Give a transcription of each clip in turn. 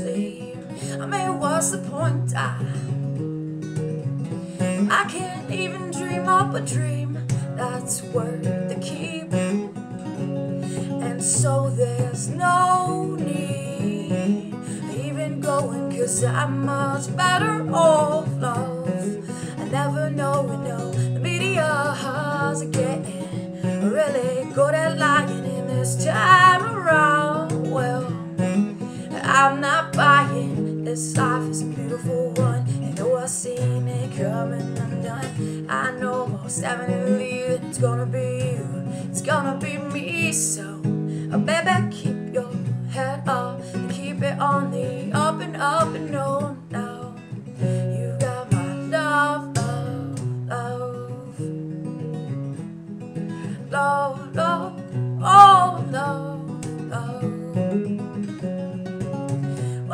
sleep. I mean, what's the point? I, I can't even dream up a dream that's worth the keep. And so there's no need even going, cause I'm much better off, love. I never know, we know the media's getting really good at lying in this time around. Well, I'm not I've seen it coming undone, I know most definitely that it's gonna be you, it's gonna be me. So, uh, baby, keep your head up and keep it on the up and up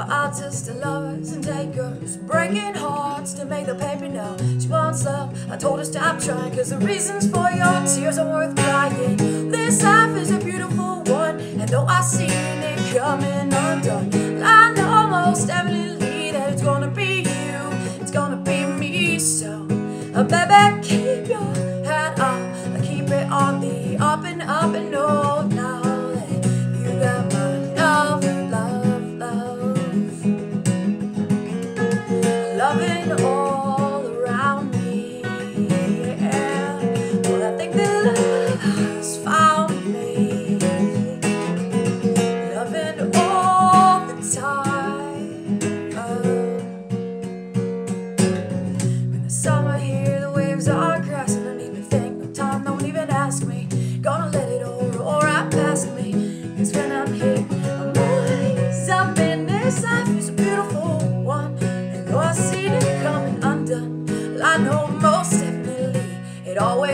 artists and lovers and takers breaking hearts to make the paper know she wants love. I told her stop trying, cause the reasons for your tears are worth crying. This life is a beautiful one, and though I seen it coming undone, I know most definitely that it's gonna be you, it's gonna be me. So, uh, baby, keep your head up, keep it on the up and up and know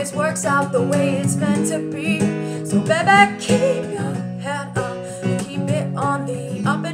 always works out the way it's meant to be. So baby, keep your head up and keep it on the up and